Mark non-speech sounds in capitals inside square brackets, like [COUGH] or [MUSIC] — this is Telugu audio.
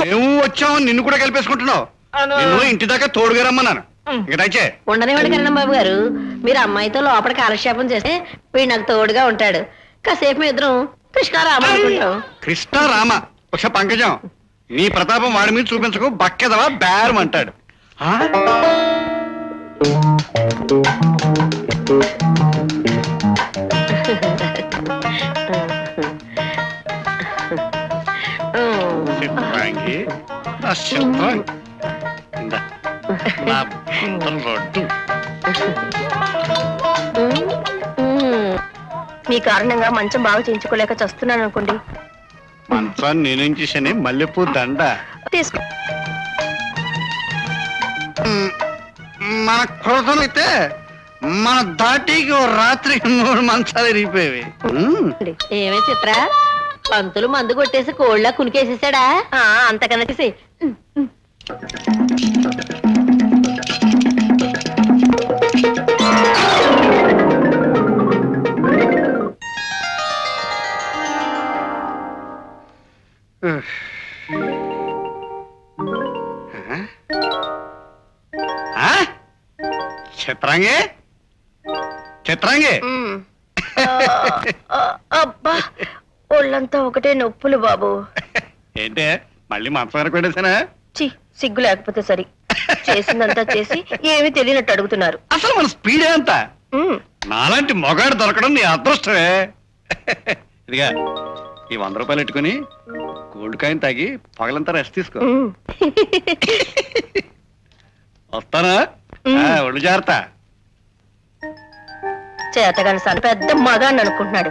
మేము వచ్చాము నిన్ను కూడా కలిపేసుకుంటున్నావు. నిన్ను ఇంటి దాకా తోడుగా రమ్మన్నాను. ఉండనివ్వండి కరణం బాబు గారు మీరు అమ్మాయితో లోపల కాలక్షేపం చేస్తే వీడు నాకు తోడుగా ఉంటాడు. కాసేపు మీ ఇద్దరం కృష్ణారామ అనుకుంటాం. కృష్ణ రామ ఒకసారి పంకజం. నీ ప్రతాపం వాడి మీద చూపించకు బక్కెదవా బేరం అంటాడు. చిత్రాంగి నా. నా రొడ్డు మీ కారణంగా మంచం బాగా చేయించుకోలేక చస్తున్నాను అనుకోండి. మంచాన్ని నేనేం చేశాను మల్లెపూ దండ. తీసుకో. మన క్రోధం అయితే మన దాటికి ఓ రాత్రి మూడు మంచాలు ఇరిగిపోయేవి. ఏమే చిత్ర? పంతులు మందు కొట్టేసి కోళ్ళ కునికేసేసాడా? ఆ, అంతకన్నా తీసి. ఆ? చిత్రాంగి చిత్రాంగి [LAUGHS] అబ్బా ఒళ్ళంతా ఒకటే నొప్పులు బాబు. [LAUGHS] ఏంటే? మళ్ళీ వరకు పెట్టేసానా చి సిగ్గు లేకపోతే సరి. చేసిందంతా చేసి ఏమీ తెలియనట్టు అడుగుతున్నారు. అసలు మన స్పీడ్ మ్. నాలాంటి మొగాడు దొరకడం నీ అదృష్టమే. [LAUGHS] ఇదిగా ఈ వంద రూపాయలు పెట్టుకుని గోల్డ్ కాయిన్ తాగి పగలంతా రెస్ట్ తీసుకో. [LAUGHS] వస్తానా? ఒళ్ళు జాగ్రత్త. చేతగాని సన్ పెద్ద మగాన్ని అనుకుంటున్నాడు.